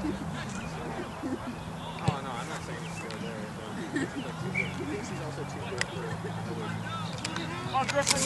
oh no, I'm not saying he's good there. He thinks he's also too good for. Oh, Griffin.